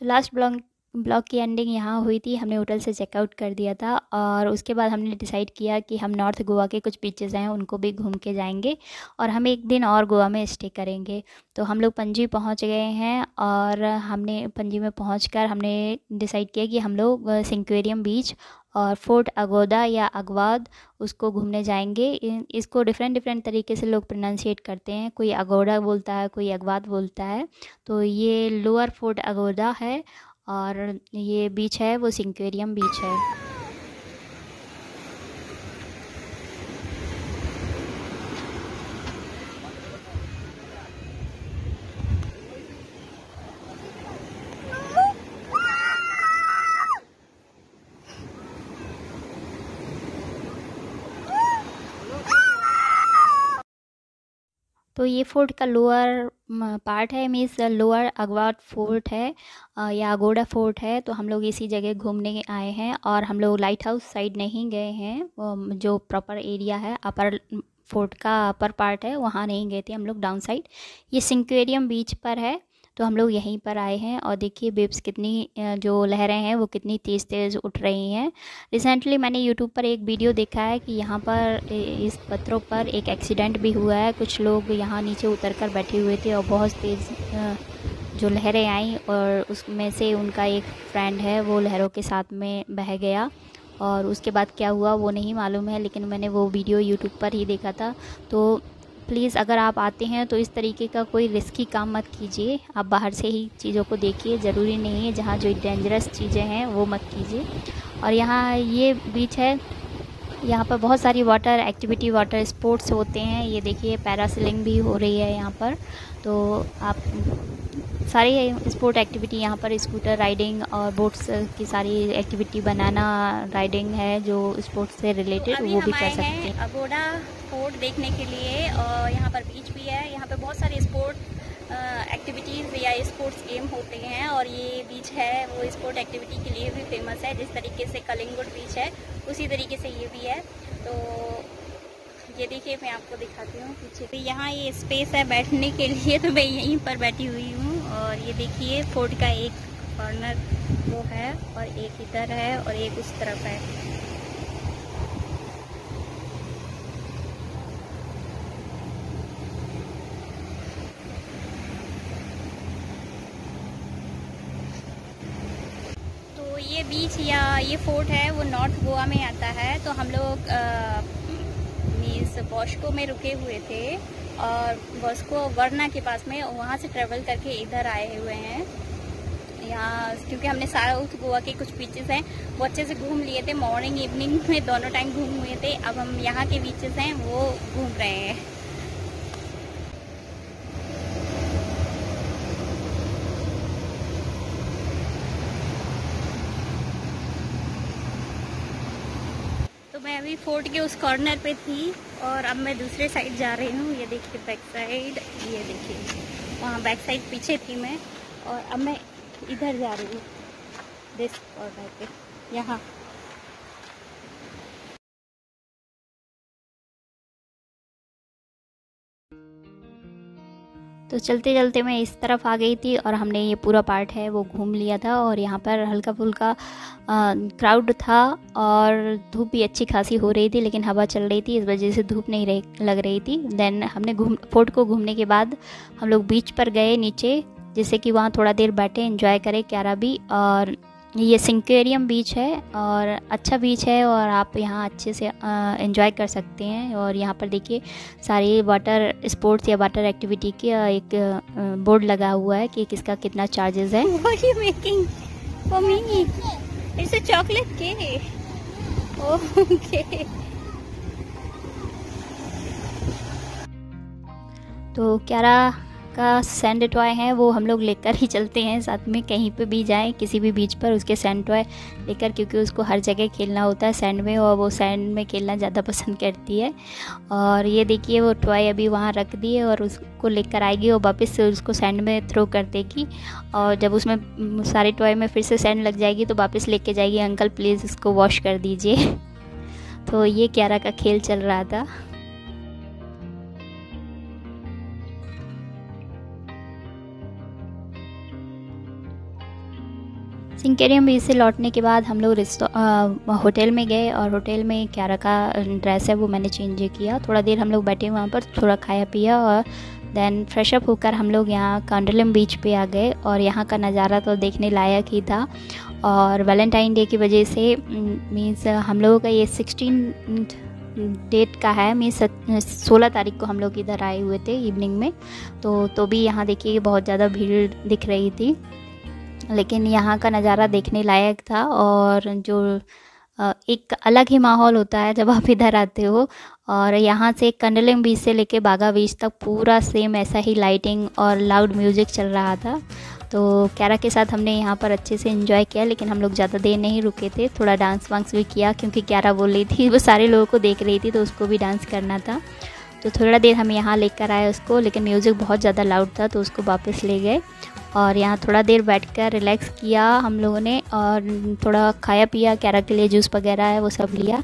तो last blog blog की ending यहाँ हुई थी, हमने होटल से चेकआउट कर दिया था और उसके बाद हमने डिसाइड किया कि हम नॉर्थ गोवा के कुछ बीचेस हैं, उनको भी घूम के जाएँगे और हम एक दिन और गोवा में स्टे करेंगे। तो हम लोग पणजी पहुँच गए हैं और हमने, पणजी में पहुँच हमने डिसाइड किया कि हम लोग सिंक्वेरियम बीच और फोर्ट अगोदा या अगवाद, उसको घूमने जाएँगे। इसको डिफरेंट डिफरेंट तरीके से लोग प्रोनाउंसिएट करते हैं। कोई अगोड़ा बोलता है, कोई अगवाद बोलता है। तो ये लोअर फोर्ट अगोदा है और ये बीच है, वो सिंक्वेरियम बीच है। तो ये फोर्ट का लोअर पार्ट है, मीन्स लोअर अगवाड फोर्ट है या अगोडा फोर्ट है तो हम लोग इसी जगह घूमने आए हैं और हम लोग लाइट हाउस साइड नहीं गए हैं जो प्रॉपर एरिया है, अपर फोर्ट का अपर पार्ट है, वहाँ नहीं गए थे हम लोग डाउन साइड। ये सिंक्वेरियम बीच पर है तो हम लोग यहीं पर आए हैं और देखिए बेब्स कितनी जो लहरें हैं वो कितनी तेज़ तेज़ उठ रही हैं। रिसेंटली मैंने यूट्यूब पर एक वीडियो देखा है कि यहाँ पर इस पत्थरों पर एक एक्सीडेंट भी हुआ है। कुछ लोग यहाँ नीचे उतर कर बैठे हुए थे और बहुत तेज़ जो लहरें आई और उसमें से उनका एक फ्रेंड है वो लहरों के साथ में बह गया और उसके बाद क्या हुआ वो नहीं मालूम है, लेकिन मैंने वो वीडियो यूट्यूब पर ही देखा था। तो प्लीज़ अगर आप आते हैं तो इस तरीके का कोई रिस्की काम मत कीजिए। आप बाहर से ही चीज़ों को देखिए, ज़रूरी नहीं है। जहाँ जो डेंजरस चीज़ें हैं, वो मत कीजिए। और यहाँ ये बीच है, यहाँ पर बहुत सारी वाटर एक्टिविटी वाटर स्पोर्ट्स होते हैं। ये देखिए पैरासिलिंग भी हो रही है यहाँ पर। तो आप सारी स्पोर्ट एक्टिविटी यहाँ पर स्कूटर राइडिंग और बोट्स की सारी एक्टिविटी बनाना राइडिंग है जो स्पोर्ट्स से रिलेटेड वो भी कर सकते हैं। अगोडा फोर्ट देखने के लिए और यहाँ पर बीच भी है। यहाँ पर बहुत सारे स्पोर्ट एक्टिविटीज़ या स्पोर्ट्स गेम होते हैं और ये बीच है। वो स्पोर्ट एक्टिविटी के लिए भी फ़ेमस है। जिस तरीके से कलिंगुड बीच है उसी तरीके से ये भी है। तो ये देखिए मैं आपको दिखाती हूँ पीछे। तो यहाँ ये स्पेस है बैठने के लिए तो मैं यहीं पर बैठी हुई हूँ। और ये देखिए फोर्ट का एक कॉर्नर वो है और एक इधर है और एक उस तरफ़ है। तो ये बीच या ये फोर्ट है, वो नॉर्थ गोवा में आता है। तो हम लोग बॉस्को में रुके हुए थे और बॉस्को वर्ना के पास में वहाँ से ट्रेवल करके इधर आए हुए हैं। यहाँ, क्योंकि हमने साउथ गोवा के कुछ बीचेस हैं, वो अच्छे से घूम लिए थे। मॉर्निंग इवनिंग में दोनों टाइम घूम हुए थे। अब हम यहाँ के बीचेस हैं, वो घूम रहे हैं। अभी फोर्ट के उस कॉर्नर पे थी और अब मैं दूसरे साइड जा रही हूँ। ये देखिए बैक साइड ये देखिए। वहाँ बैक साइड पीछे थी मैं और अब मैं इधर जा रही हूँ। दिस और यहाँ। तो चलते चलते मैं इस तरफ़ आ गई थी और हमने ये पूरा पार्ट है वो घूम लिया था और यहाँ पर हल्का फुल्का क्राउड था और धूप भी अच्छी खासी हो रही थी लेकिन हवा चल रही थी, इस वजह से धूप नहीं रह, लग रही थी। देन हमने घूम, फोर्ट को घूमने के बाद हम लोग बीच पर गए नीचे जैसे कि वहाँ थोड़ा देर बैठे इन्जॉय करें क्यारा भी और ये सिंक्वेरियम बीच है और अच्छा बीच है और आप यहाँ अच्छे से इन्जॉय कर सकते हैं। और यहाँ पर देखिए सारी वाटर स्पोर्ट्स या वाटर एक्टिविटी के एक बोर्ड लगा हुआ है कि किसका कितना चार्जेस है। चॉकलेट के ओके तो क्यारा का सैंड टॉय है, वो हम लोग लेकर ही चलते हैं। साथ में कहीं पे भी जाएँ, किसी भी बीच पर उसके सैंड टॉय लेकर, क्योंकि उसको हर जगह खेलना होता है सैंड में, और वो सैंड में खेलना ज़्यादा पसंद करती है। और ये देखिए, वो टॉय अभी वहाँ रख दिए और उसको लेकर आएगी, और वापस से उसको सैंड में थ्रो कर देगी। और जब उसमें सारे टॉय में फिर से सैंड लग जाएगी तो वापस लेके जाएगी। अंकल प्लीज़ इसको वॉश कर दीजिए। तो ये क्यारा का खेल चल रहा था। सिंकेरियम बीच से लौटने के बाद हम लोग होटल में गए और होटल में क्यारा का ड्रेस है वो मैंने चेंज किया। थोड़ा देर हम लोग बैठे वहाँ पर, थोड़ा खाया पिया और देन फ्रेश अप होकर हम लोग यहाँ कांडलम बीच पे आ गए और यहाँ का नज़ारा तो देखने लायक ही था। और वैलेंटाइन डे की वजह से मीन्स हम लोगों का ये सिक्सटीन डेट का है मीन्स सोलह तारीख को हम लोग इधर आए हुए थे इवनिंग में। तो तो भी यहाँ देखिए बहुत ज़्यादा भीड़ दिख रही थी। लेकिन यहाँ का नज़ारा देखने लायक था और जो एक अलग ही माहौल होता है जब आप इधर आते हो और यहाँ से कंडलिंग बीच से लेके बागा बीच तक पूरा सेम ऐसा ही लाइटिंग और लाउड म्यूज़िक चल रहा था। तो कैरा के साथ हमने यहाँ पर अच्छे से इन्जॉय किया लेकिन हम लोग ज़्यादा देर नहीं रुके थे। थोड़ा डांस वांस भी किया क्योंकि कैरा बोल रही थी, वो सारे लोगों को देख रही थी तो उसको भी डांस करना था। तो थोड़ा देर हम यहाँ लेकर आए उसको, लेकिन म्यूज़िक बहुत ज़्यादा लाउड था तो उसको वापस ले गए। और यहाँ थोड़ा देर बैठ कर रिलैक्स किया हम लोगों ने और थोड़ा खाया पिया कैरा के लिए जूस वगैरह है, वो सब लिया।